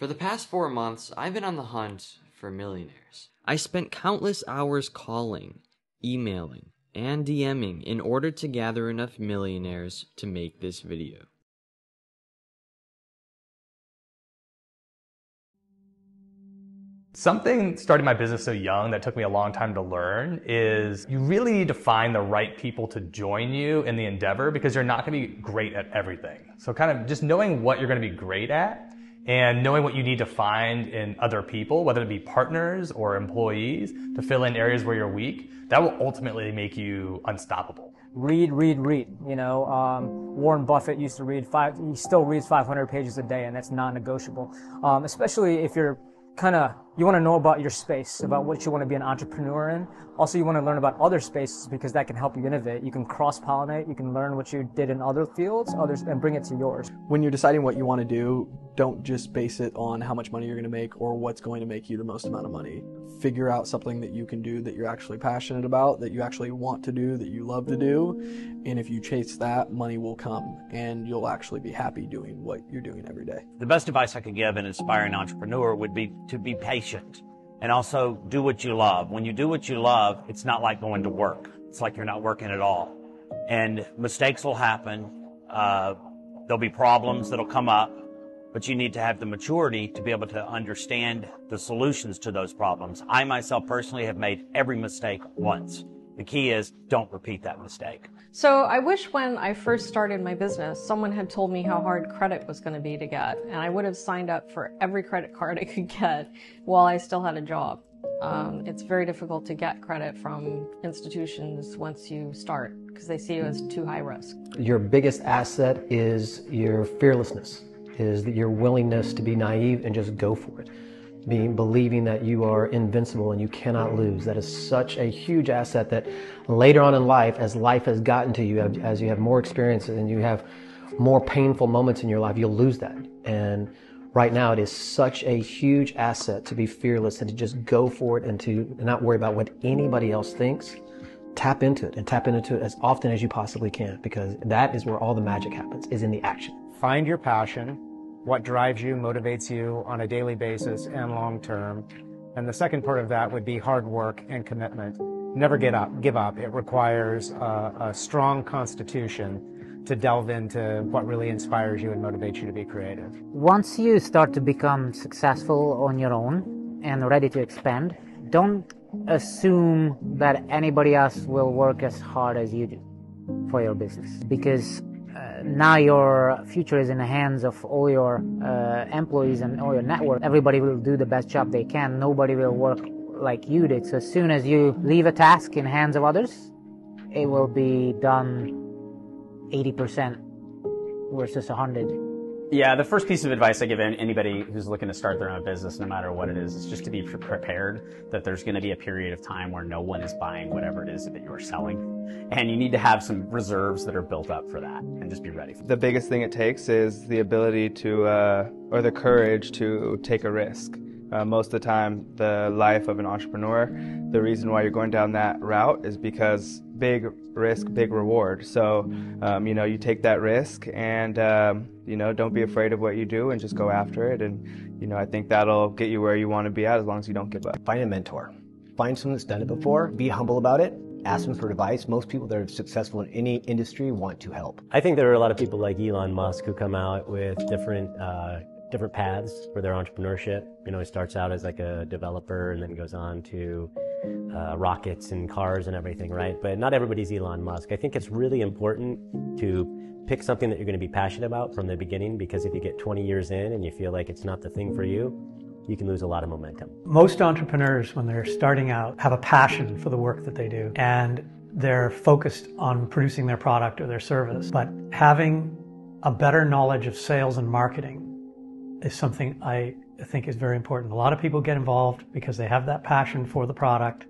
For the past four months, I've been on the hunt for millionaires. I spent countless hours calling, emailing, and DMing in order to gather enough millionaires to make this video. Something starting my business so young that took me a long time to learn is you really need to find the right people to join you in the endeavor because you're not going to be great at everything. So kind of just knowing what you're going to be great at and knowing what you need to find in other people, whether it be partners or employees to fill in areas where you're weak, that will ultimately make you unstoppable. Read, read, read. You know, um, Warren Buffett used to read five, he still reads 500 pages a day and that's non-negotiable. Um, especially if you're kind of you want to know about your space, about what you want to be an entrepreneur in. Also, you want to learn about other spaces because that can help you innovate. You can cross pollinate. You can learn what you did in other fields, others, and bring it to yours. When you're deciding what you want to do, don't just base it on how much money you're going to make or what's going to make you the most amount of money. Figure out something that you can do that you're actually passionate about, that you actually want to do, that you love to do. And if you chase that, money will come and you'll actually be happy doing what you're doing every day. The best advice I could give an aspiring entrepreneur would be to be patient and also do what you love. When you do what you love, it's not like going to work. It's like you're not working at all. And mistakes will happen. Uh, there'll be problems that'll come up, but you need to have the maturity to be able to understand the solutions to those problems. I myself personally have made every mistake once. The key is don't repeat that mistake. So I wish when I first started my business, someone had told me how hard credit was going to be to get, and I would have signed up for every credit card I could get while I still had a job. Um, it's very difficult to get credit from institutions once you start because they see you as too high risk. Your biggest asset is your fearlessness, is your willingness to be naive and just go for it being believing that you are invincible and you cannot lose. That is such a huge asset that later on in life, as life has gotten to you, as you have more experiences and you have more painful moments in your life, you'll lose that. And right now, it is such a huge asset to be fearless and to just go for it and to not worry about what anybody else thinks. Tap into it and tap into it as often as you possibly can because that is where all the magic happens, is in the action. Find your passion what drives you, motivates you on a daily basis and long term. And the second part of that would be hard work and commitment. Never get up, give up. It requires a, a strong constitution to delve into what really inspires you and motivates you to be creative. Once you start to become successful on your own and ready to expand, don't assume that anybody else will work as hard as you do for your business because now your future is in the hands of all your uh, employees and all your network. Everybody will do the best job they can. Nobody will work like you did. So as soon as you leave a task in hands of others, it will be done 80% versus 100 yeah, the first piece of advice I give anybody who's looking to start their own business, no matter what it is, is just to be prepared that there's going to be a period of time where no one is buying whatever it is that you're selling. And you need to have some reserves that are built up for that and just be ready. For it. The biggest thing it takes is the ability to, uh, or the courage to take a risk. Uh, most of the time, the life of an entrepreneur, the reason why you're going down that route is because big risk, big reward. So, um, you know, you take that risk and, um, you know, don't be afraid of what you do and just go after it. And, you know, I think that'll get you where you want to be at as long as you don't give up. Find a mentor. Find someone that's done it before. Be humble about it. Ask them for advice. Most people that are successful in any industry want to help. I think there are a lot of people like Elon Musk who come out with different uh, different paths for their entrepreneurship. You know, he starts out as like a developer and then goes on to uh, rockets and cars and everything, right? But not everybody's Elon Musk. I think it's really important to pick something that you're going to be passionate about from the beginning because if you get 20 years in and you feel like it's not the thing for you, you can lose a lot of momentum. Most entrepreneurs, when they're starting out, have a passion for the work that they do and they're focused on producing their product or their service. But having a better knowledge of sales and marketing is something I think is very important. A lot of people get involved because they have that passion for the product,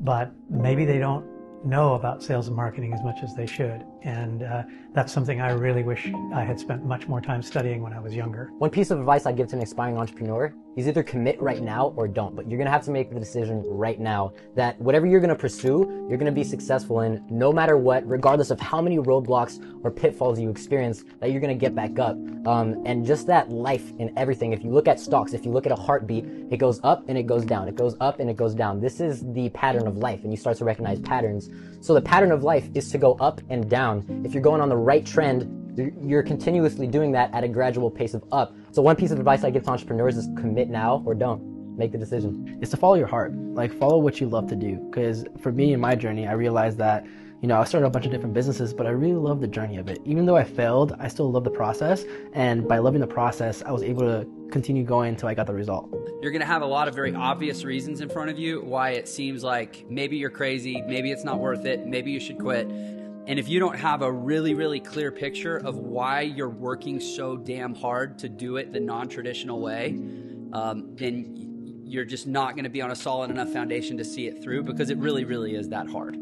but maybe they don't know about sales and marketing as much as they should. And uh, that's something I really wish I had spent much more time studying when I was younger. One piece of advice I give to an aspiring entrepreneur is either commit right now or don't. But you're gonna have to make the decision right now that whatever you're gonna pursue, you're gonna be successful in no matter what, regardless of how many roadblocks or pitfalls you experience, that you're gonna get back up. Um, and just that life in everything. If you look at stocks, if you look at a heartbeat, it goes up and it goes down. It goes up and it goes down. This is the pattern of life, and you start to recognize patterns. So the pattern of life is to go up and down. If you're going on the right trend, you're continuously doing that at a gradual pace of up. So one piece of advice I give to entrepreneurs is commit now or don't. Make the decision. It's to follow your heart. Like follow what you love to do. Because for me in my journey, I realized that you know, I started a bunch of different businesses, but I really love the journey of it. Even though I failed, I still love the process. And by loving the process, I was able to continue going until I got the result. You're going to have a lot of very obvious reasons in front of you why it seems like maybe you're crazy, maybe it's not worth it, maybe you should quit. And if you don't have a really, really clear picture of why you're working so damn hard to do it the non traditional way, um, then you're just not going to be on a solid enough foundation to see it through because it really, really is that hard.